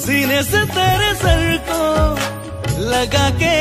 सीने से तेरे सर को लगा के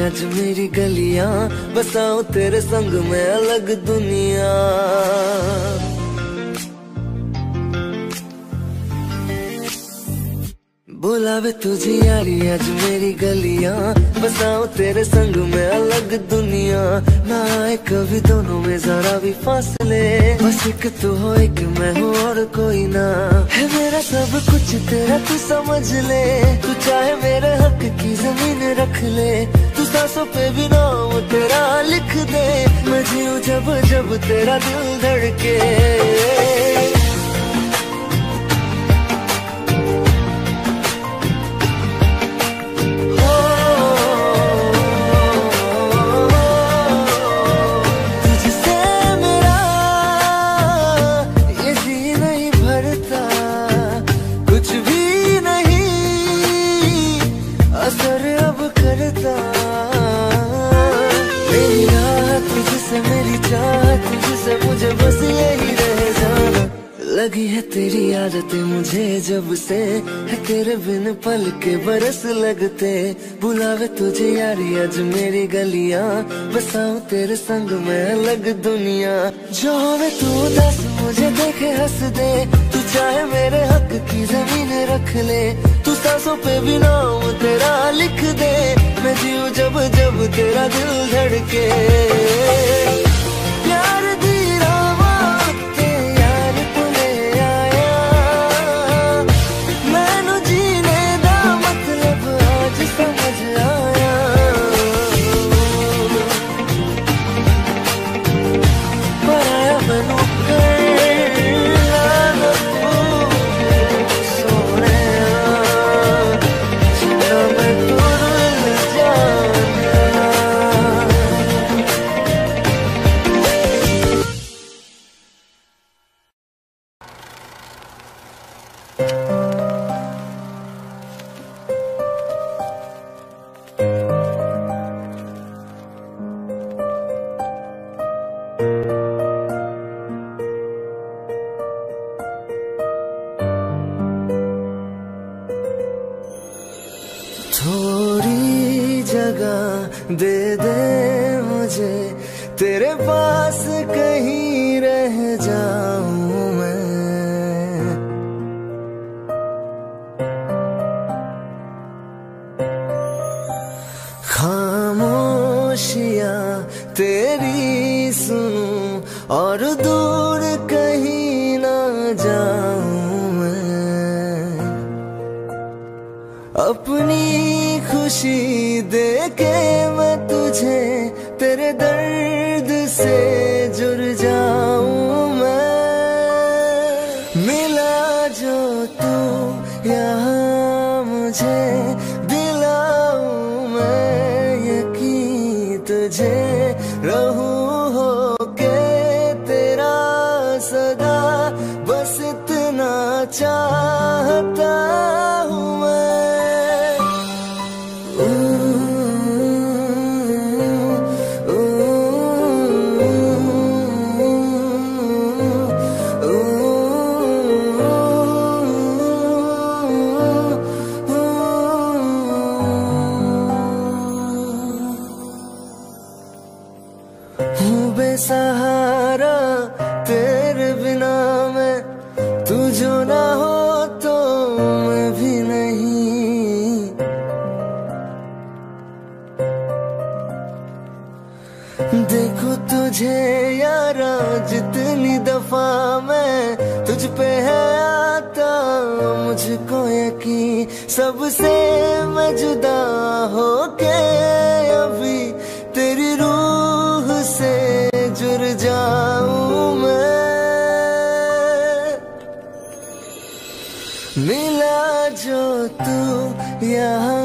आज मेरी गलियाँ, बसाओ तेरे संग में अलग दुनिया। बुलावे तुझे यारी, आज मेरी गलियाँ बसाऊं तेरे संग में अलग दुनिया। ना आए कभी दोनों में जरा भी फासले। बस एक तू हो, एक मैं हूँ और कोई ना। है मेरा सब कुछ, तेरा तू समझ ले। तू चाहे मेरे हक की ज़मीन रख ले। सांसों पे भी नाम तेरा लिख दे। मैं जीऊँ जब जब तेरा दिल धड़के। जब से है तेरे बिन पल के बरस लगते, बुलावे तुझे यारी, आज मेरी गलियाँ बसाऊं तेरे संग में अलग दुनिया। जो होवे तू, दस मुझे देखे हंस दे, तू चाहे मेरे हक की ज़मीन रख ले। तू सांसों पे भी नाम तेरा लिख दे, मैं जीऊं जब जब तेरा दिल धड़के। जो तू यहाँ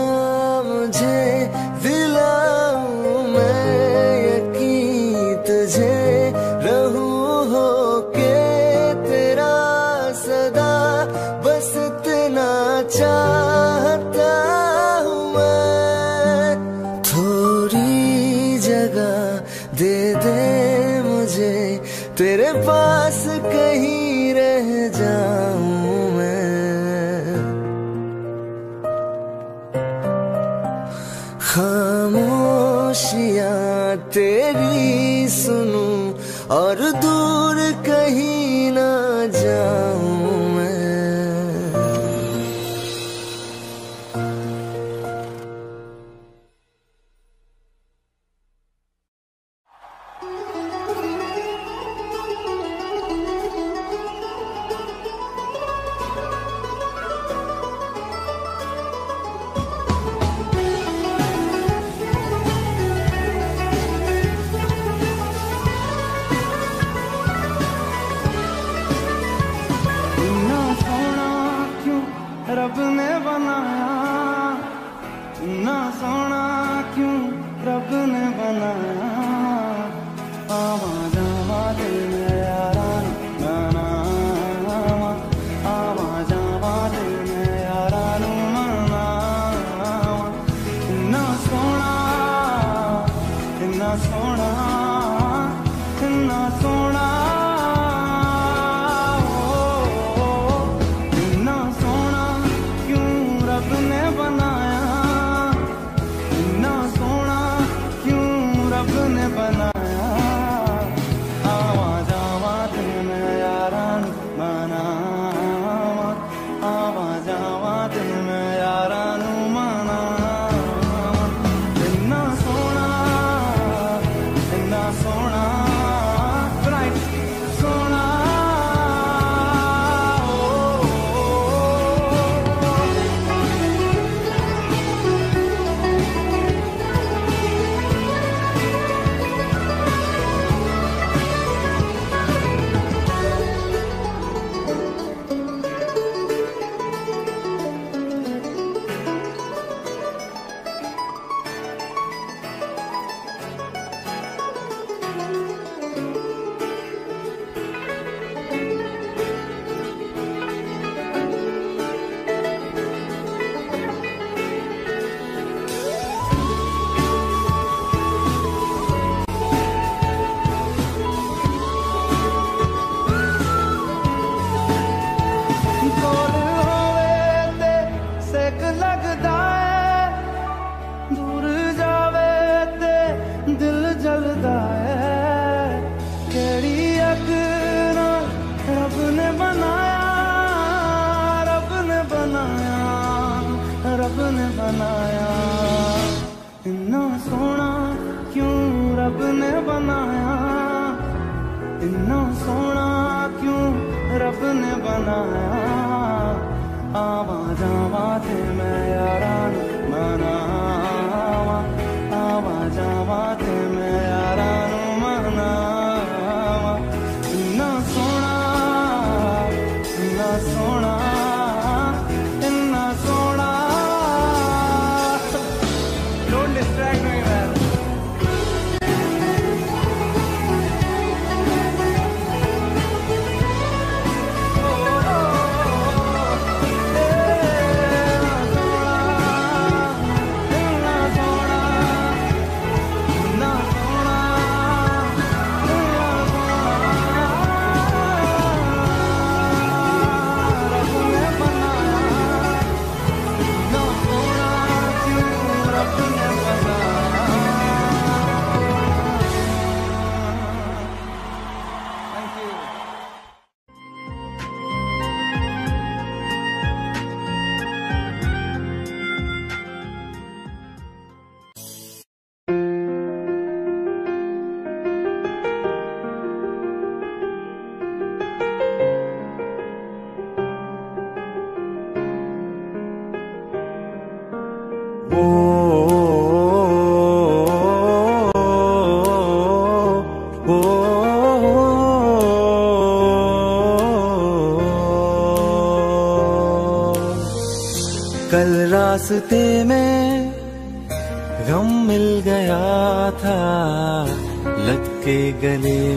इन्ना सोना क्यों रब ने बनाया? आवा जावा थे मैं यारा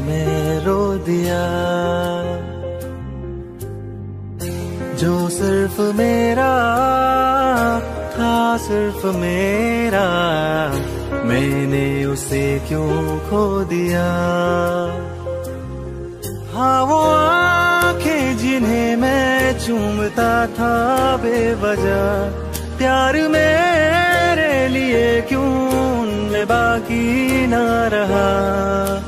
में रो दिया। जो सिर्फ़ मेरा था, सिर्फ़ मेरा। मैंने उसे क्यों खो दिया? हाँ वो आँखें जिन्हें मैं चूमता था बेवजह। प्यार मेरे लिए क्यों बाकी ना रहा?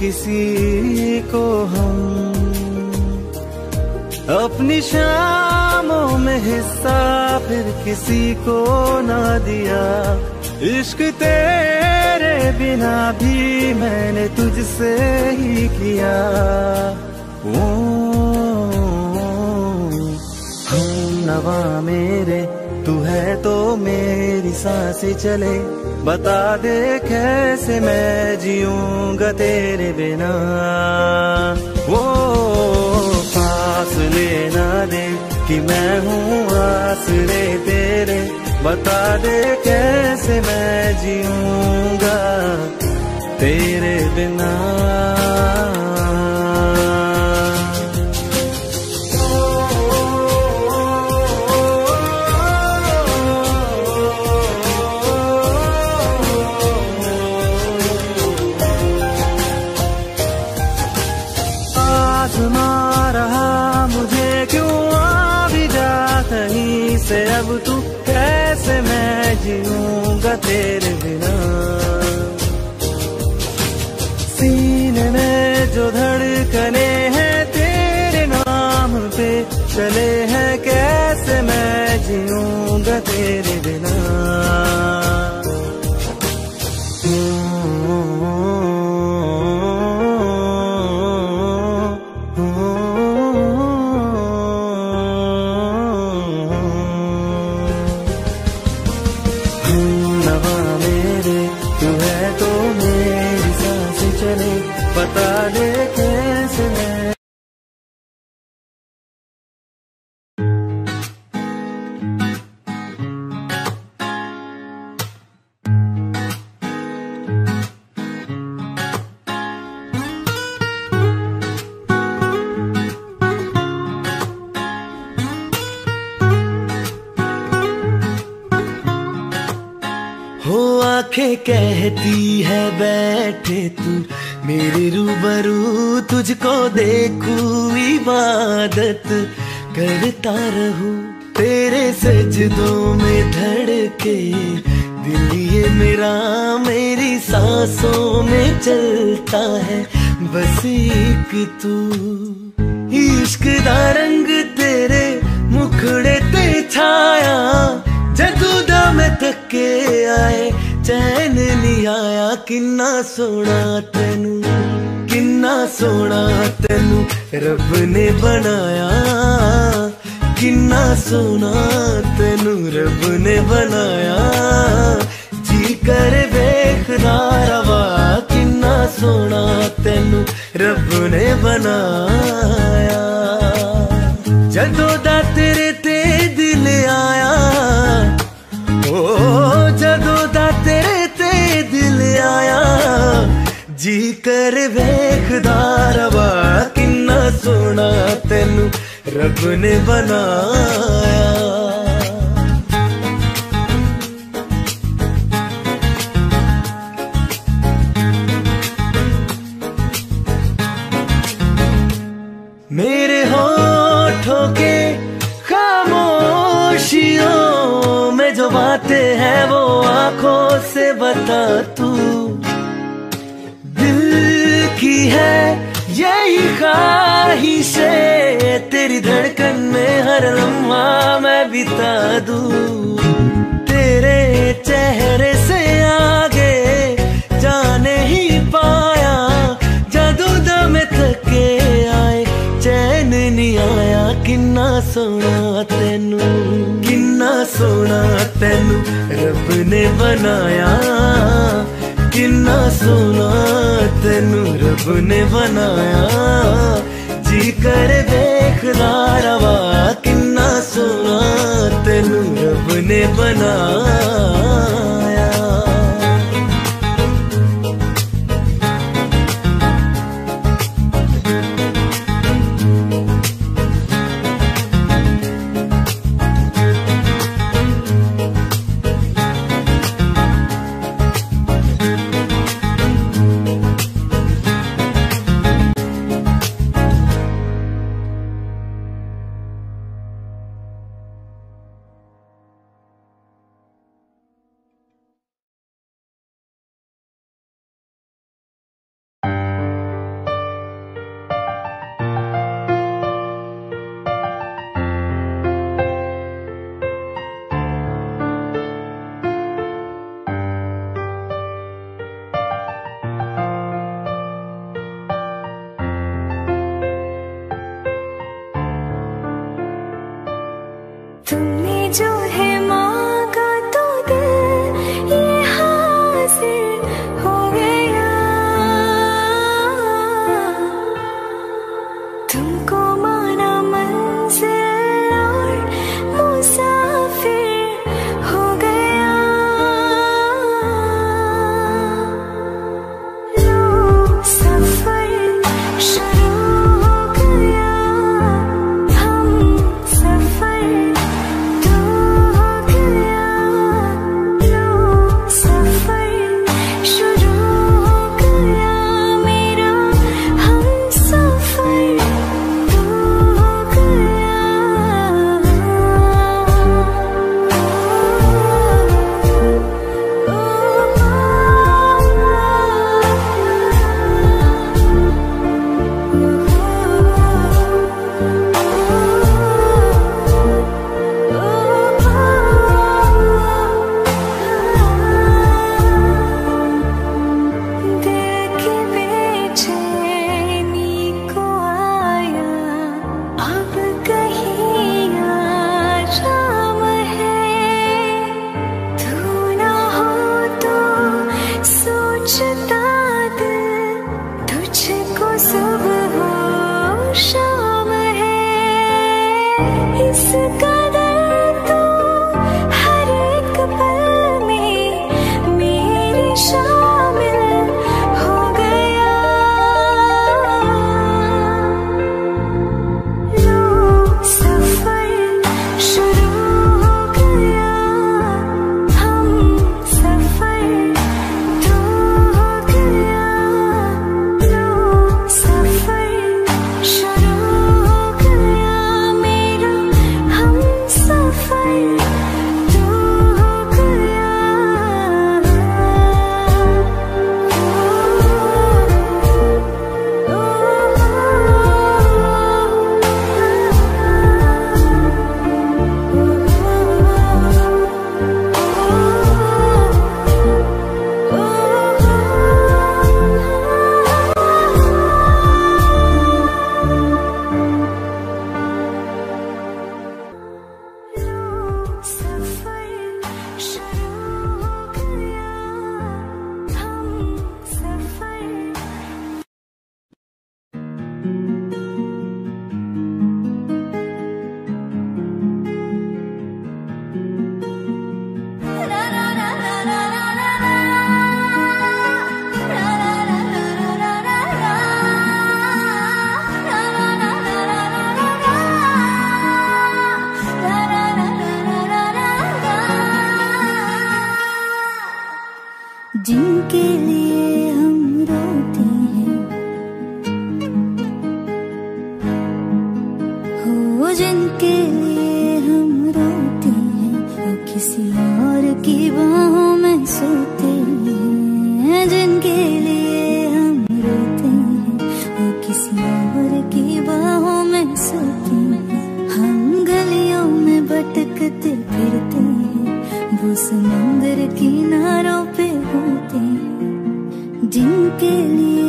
किसी को हम अपनी शामों में हिस्सा फिर किसी को ना दिया। इश्क तेरे बिना भी मैंने तुझसे ही किया। ओ, ओ, ओ, हम नवा मेरे तू है तो मेरी साँसें चले। बता दे कैसे मैं जीऊँगा तेरे बिना। वो पास लेना दे कि मैं हूँ आसरे तेरे। बता दे कैसे मैं जीऊँगा तेरे बिना। मैं आँखें कहती है, बैठे तू, मेरे रूबरू, तुझको देखूँ इबादत, करता रहूँ तेरे सजदों में धड़के, दिल ये मेरा, मेरी सांसों में चलता है, बस एक तू। इश्क दा रंग तेरे मुखड़े ते छाया, जदू दा मैं थके आए चैन नहीं आया किन्ना सोना तेनू किन्ना सोना तेनू रब ने बनाया किन्ना सोना तेनू रब ने बनाया जी कर वेखदा रवा किन्ना सोना तेनू रब ने बनाया कर वेखदा रवा किन्ना सोना तेनू रब ने बनाया मेरे होठों के खामोशियों में जो बातें हैं वो आँखों से बता तू की है यही ख्वाहिशें तेरी धड़कन में हर लम्हा मैं बिता दूँ। तेरे चेहरे से आगे जाने ही पाया, जादू दम थके आए। चैन नहीं आया, किन्ना सोना तेनू। किन्ना सोना तेनू, रब ने बनाया। किन्ना सोना तेनू रब ने बनाया जी कर देखदा रवा किन्ना सोना तेनू रब ने बनाया 送你九 अटकते फिरते हैं। वो समुंदर किनारों पे होते हैं। जिनके लिए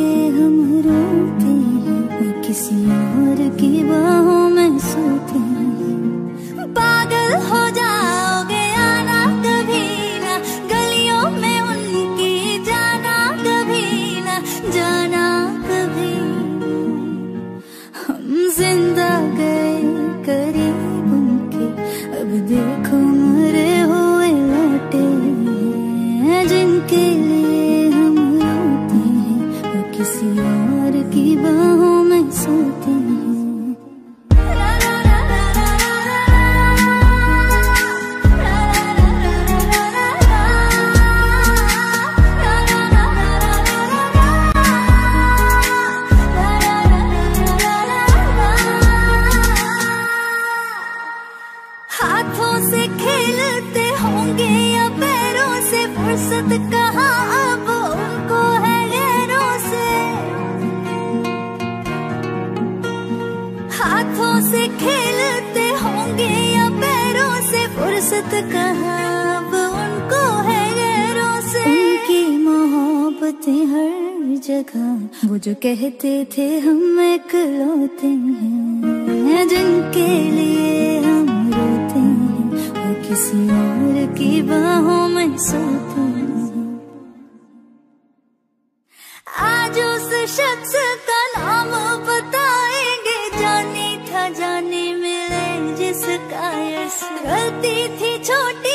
दशरथी थी छोटी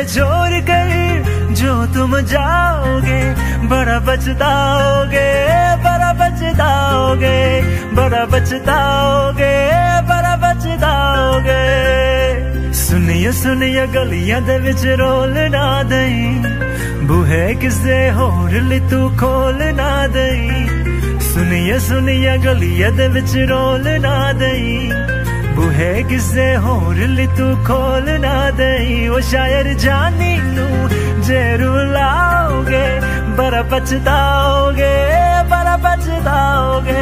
हो कर जो तुम जाओगे, बड़ा पछताओगे बड़ा पछताओगे बड़ा पछताओगे बड़ा पछताओगे। सुनिए सुनिए गलियाँ दे विच रोल ना दई, बूहे किसे होर ली तू खोल ना दई। सुनिए सुनिए गलियाँ दे विच रोल ना दई। बूहे किसे होर ली तू खोल ना दई, वो शायर जानी नू। जे रुलाओगे बड़ा पछताओगे बड़ा पछताओगे।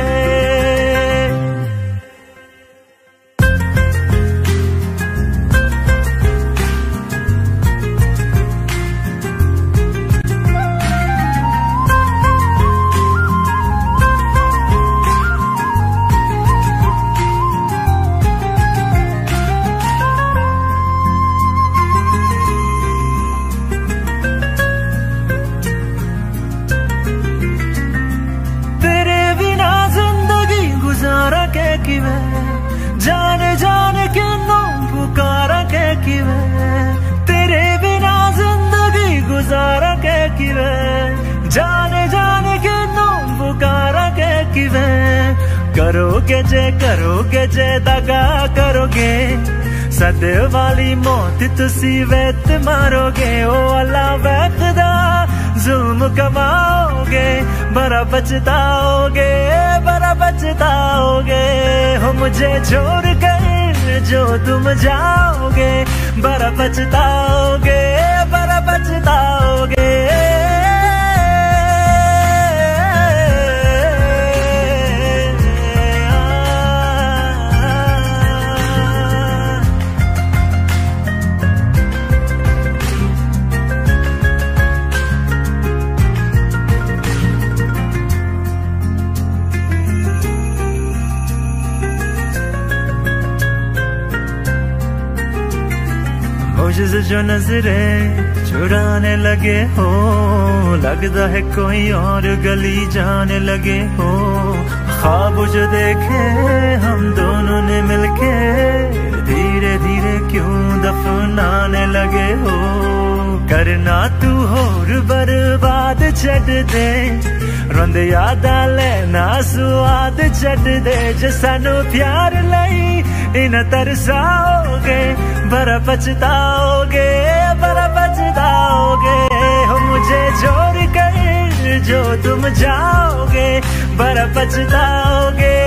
के जाने जाने किन्नों पुकारा के किवे? तेरे बिना ज़िंदगी गुजारा के जाने जाने के किवे? करोगे जे करोगे जे दगा करोगे सदे वाली मौत तुसी वेत मारोगे, ओ अल्लाह वैखदा जुल्म कमाओगे, बड़ा बचताओगे बड़ा बचताओगे हो मुझे छोड़ कर जो तुम जाओगे, बड़ा बचताओगे बड़ा पछताओगे। मुझसे जो नजरे चुराने लगे हो, लगता है कोई और गली जाने लगे हो। ख्वाब जो देखे हम दोनों ने मिलके धीरे धीरे क्यों दफनाने लगे हो? करना तू होर बर्बाद छड़ दे, रोंद यादा लेना सुआद छड़ दे। जे सानू प्यार लई इन तरसाओगे बड़ा बचताओगे बड़ा बचताओगे हो मुझे जोड़ कर जो तुम जाओगे बड़ा पछताओगे।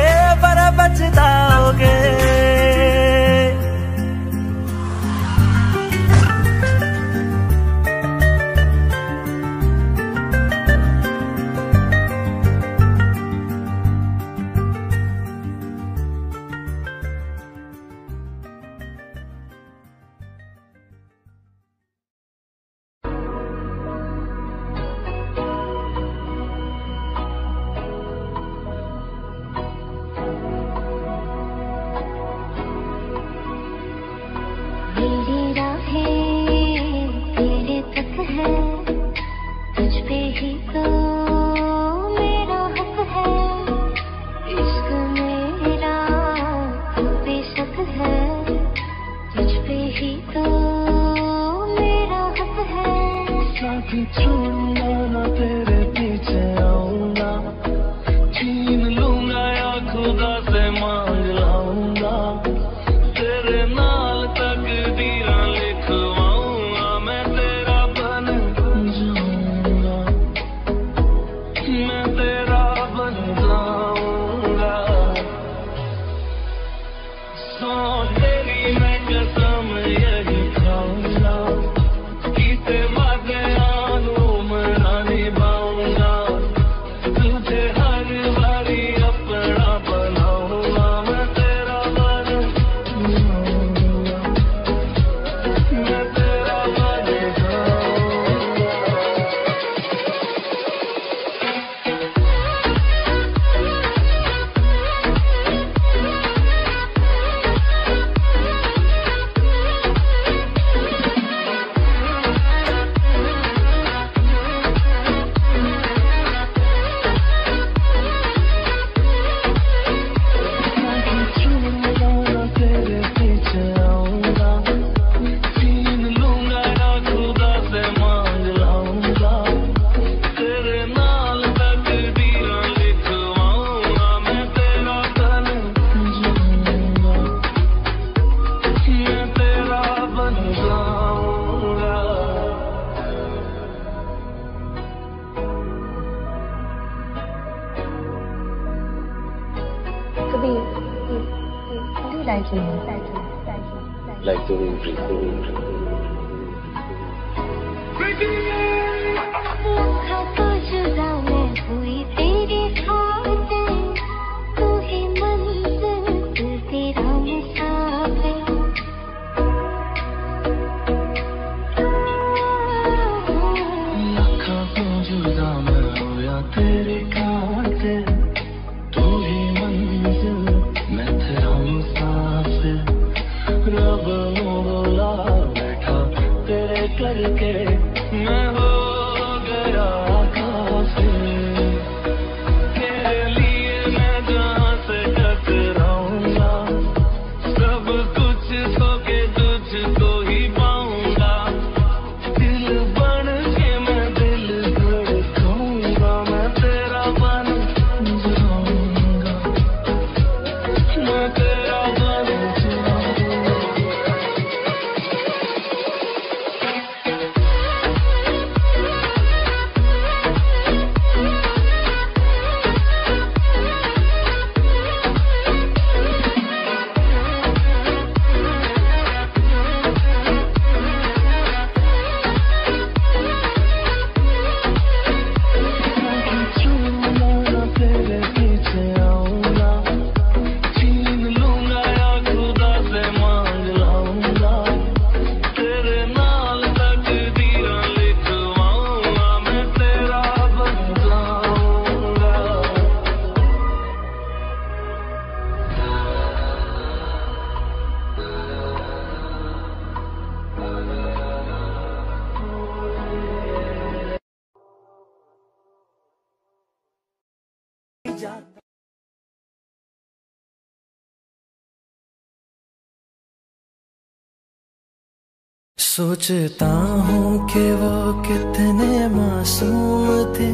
सोचता हूँ कि वो कितने मासूम थे।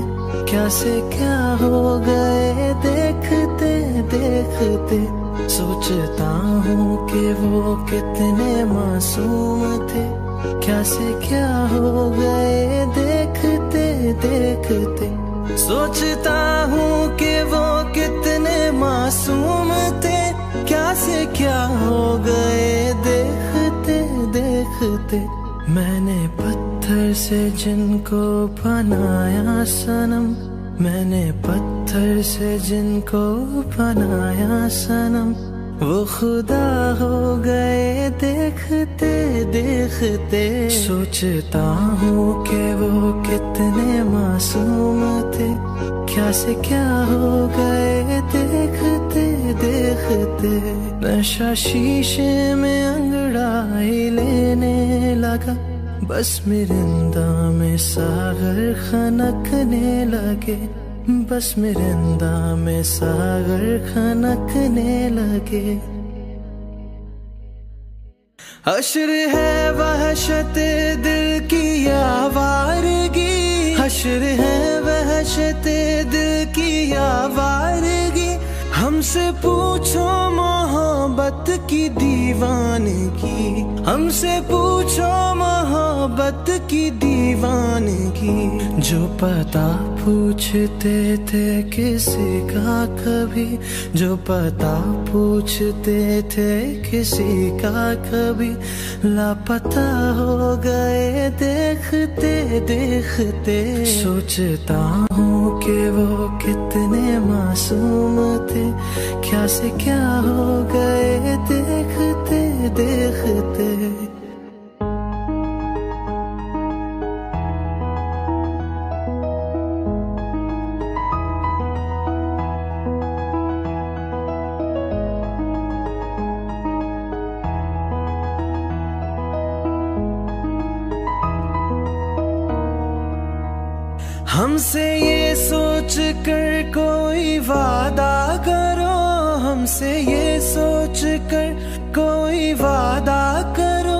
क्या से क्या हो गए देखते देखते। सोचता हूँ कि वो कितने मासूम थे। क्या से क्या हो गए देखते देखते। सोचता हूँ कि वो कितने मासूम थे। क्या से क्या हो गए देखते देखते मैंने पत्थर से जिनको बनाया सनम, मैंने पत्थर से जिनको बनाया सनम। वो खुदा हो गए देखते देखते। सोचता हूँ कि वो कितने मासूम थे, क्या से क्या हो गए देखते देखते। नशा शीशे में अंगड़ाई लेने लगा। बस मिरिंदा में सागर खनकने लगे। बस मिरिंदा में सागर खनकने लगे। हशर है वहशत दिल की आवारगी। हशर है वहशत दिल की आवारगी। हमसे पूछो मोहब्बत की दीवानगी। हमसे पूछो मोहब्बत की दीवानगी। जो पता पूछते थे किसी का कभी, जो पता पूछते थे किसी का कभी। लापता हो गए देखते देखते। सोचता हूँ कि वो कितने मासूम थे। क्या से क्या हो गए देखते देखते। हमसे ये सोच कर कोई वादा करो,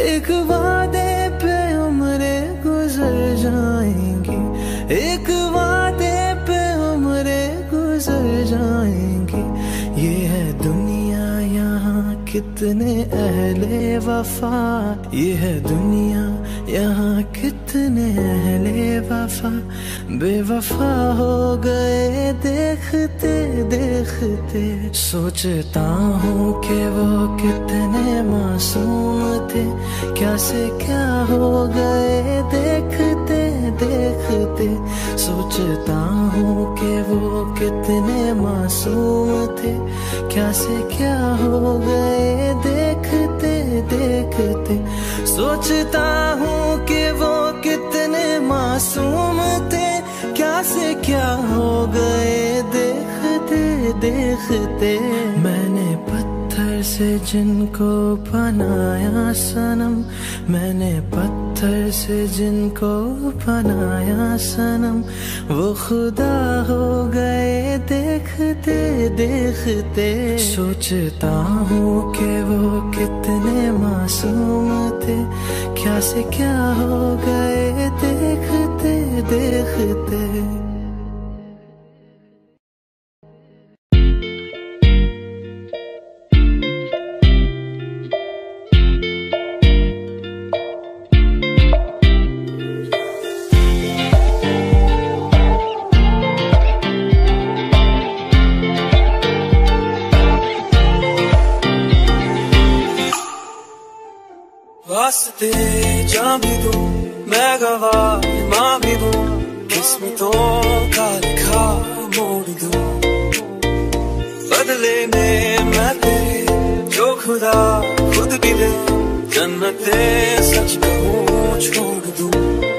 एक वादे पे उम्रे गुजर जाएँगी। एक वादे पे उम्रे गुजर जाएँगी। ये है दुनिया यहाँ, कितने अहले वफा। ये है दुनिया यहाँ कितने अहले वफा बेवफा हो गए देखते देखते। सोचता हूँ कि वो कितने मासूम थे क्या से क्या हो गए देखते देखते। सोचता हूँ कि वो कितने मासूम थे क्या से क्या हो गए देखते देखते। सोचता हूँ कि वो कितने मासूम थे। क्या से क्या हो गए, देखते देखते। मैंने पत्थर से जिनको बनाया सनम, मैंने पत्थर से जिनको बनाया सनम, वो खुदा हो गए देखते देखते। सोचता हूँ कि वो कितने मासूम थे, क्या से क्या हो गए देखते देखते। वास्ते जा भी दूँ, मैं गवा माँ भी दूँ, किस्मतों का लिखा मोड़ दूँ। बदले में मैं तेरे, जो खुदा खुद भी दे, जन्नते सच कहूँ छोड़ दूँ।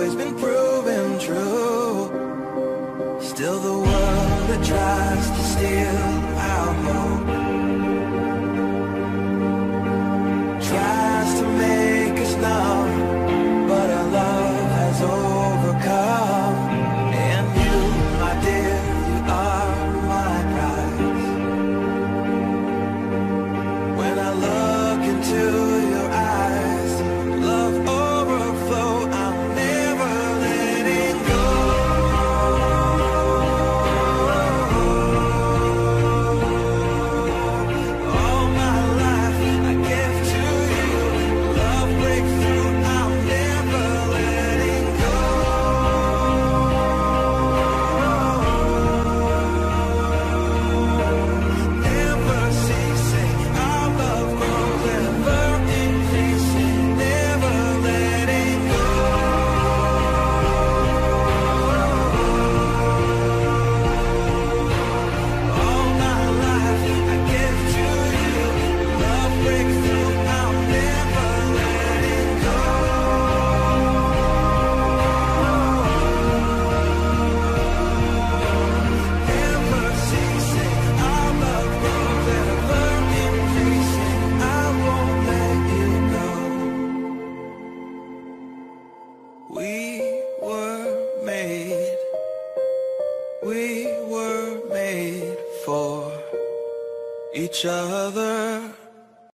always been proven true. Still the world that tries to steal.